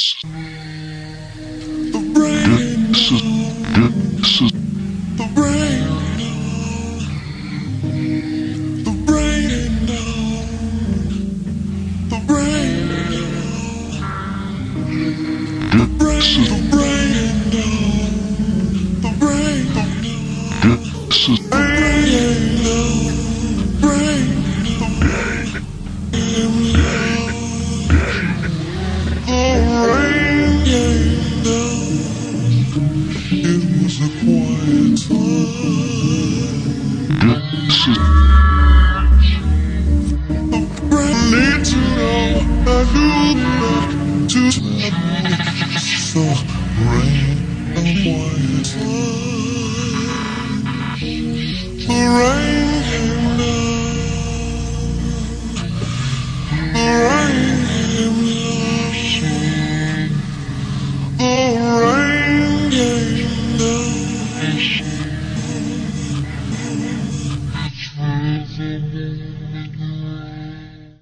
bitch. The dick, dick, I knew to so rain. The rain came down. The rain came down. The rain came down. The rain came down.